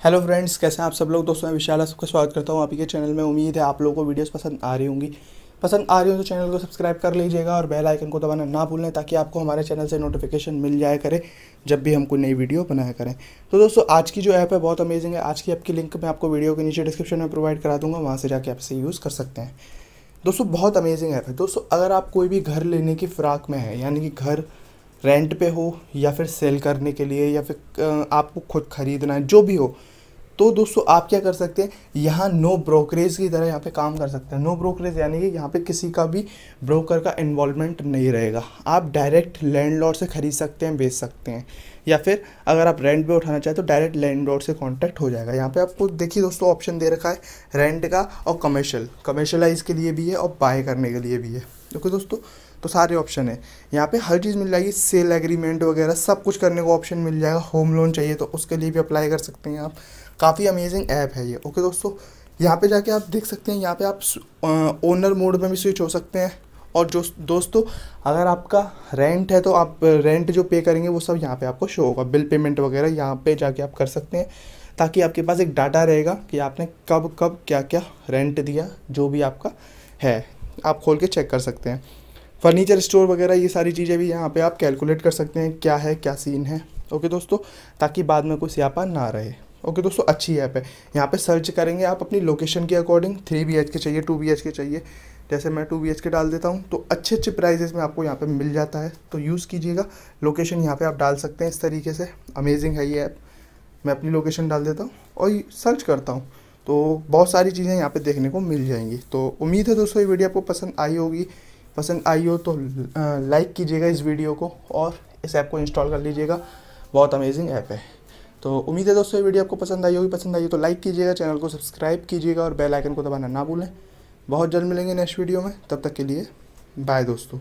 Hello friends, कैसे हैं आप सब लोग? दोस्तों, मैं विशाल सबका स्वागत करता हूँ आप ही के चैनल में। उम्मीद है आप लोगों को वीडियोस पसंद आ रही होंगी। पसंद आ रही हो तो चैनल को सब्सक्राइब कर लीजिएगा और बेल आइकन को दबाना ना भूलें ताकि आपको हमारे चैनल से नोटिफिकेशन मिल जाए करे जब भी हम कोई नई वीडियो बनाया करें। तो दोस्तों, आज की जो ऐप है बहुत अमेजिंग है। आज की ऐप की लिंक मैं आपको वीडियो के नीचे डिस्क्रिप्शन में प्रोवाइड करा दूँगा, वहाँ से जाके आप इसे यूज़ कर सकते हैं। दोस्तों, बहुत अमेजिंग ऐप है। दोस्तों, अगर आप कोई भी घर लेने की फ़िराक में है, यानी कि घर रेंट पे हो या फिर सेल करने के लिए या फिर आपको खुद ख़रीदना है, जो भी हो तो दोस्तों, आप क्या कर सकते हैं? यहाँ नो ब्रोकरेज की तरह यहाँ पे काम कर सकते हैं। नो ब्रोकरेज यानी कि यहाँ पे किसी का भी ब्रोकर का इन्वॉल्वमेंट नहीं रहेगा। आप डायरेक्ट लैंडलॉर्ड से ख़रीद सकते हैं, बेच सकते हैं। या फिर अगर आप रेंट पे उठाना चाहें तो डायरेक्ट लैंडलॉर्ड से कॉन्टैक्ट हो जाएगा। यहाँ पे आपको देखिए दोस्तों ऑप्शन दे रखा है रेंट का और कमर्शियल कमर्शलाइज के लिए भी है और बाय करने के लिए भी है। देखो दोस्तों तो सारे ऑप्शन है। यहाँ पे हर चीज़ मिल जाएगी सेल एग्रीमेंट वगैरह सब कुछ करने को ऑप्शन मिल जाएगा। होम लोन चाहिए तो उसके लिए भी अप्लाई कर सकते हैं आप। काफ़ी अमेजिंग ऐप है ये। ओके दोस्तों, यहाँ पे जाके आप देख सकते हैं, यहाँ पे आप ओनर मोड में भी स्विच हो सकते हैं। और जो दोस्तों, अगर आपका रेंट है तो आप रेंट जो पे करेंगे वो सब यहाँ पे आपको शो होगा। बिल पेमेंट वगैरह यहाँ पे जाके आप कर सकते हैं। ताकि आपके पास एक डाटा रहेगा कि आपने कब कब क्या क्या रेंट दिया, जो भी आपका है। आप खोल के चेक कर सकते हैं। फर्नीचर स्टोर वगैरह, ये सारी चीज़ें भी यहाँ पे आप कैलकुलेट कर सकते हैं क्या है, क्या सीन है। ओके दोस्तों, ताकि बाद में कोई स्यापा ना रहे। ओके दोस्तों, अच्छी ऐप है। यहाँ पे सर्च करेंगे आप अपनी लोकेशन के अकॉर्डिंग थ्री बी के चाहिए टू बी के चाहिए। जैसे मैं टू बी एच के डाल देता हूँ तो अच्छे अच्छे प्राइजेस में आपको यहाँ पे मिल जाता है। तो यूज़ कीजिएगा। लोकेशन यहाँ पे आप डाल सकते हैं इस तरीके से। अमेजिंग है ये ऐप मैं अपनी लोकेशन डाल देता हूँ और सर्च करता हूँ। तो बहुत सारी चीज़ें यहाँ पे देखने को मिल जाएँगी। तो उम्मीद है दोस्तों, ये वीडियो आपको पसंद आई होगी। पसंद आई हो तो लाइक कीजिएगा इस वीडियो को और इस ऐप को इंस्टॉल कर लीजिएगा। बहुत अमेजिंग ऐप है। तो उम्मीद है दोस्तों, ये वीडियो आपको पसंद आई होगी। पसंद आई हो तो लाइक कीजिएगा चैनल को सब्सक्राइब कीजिएगा और बेल आइकन को दबाना ना भूलें। बहुत जल्द मिलेंगे नेक्स्ट वीडियो में। तब तक के लिए बाय दोस्तों।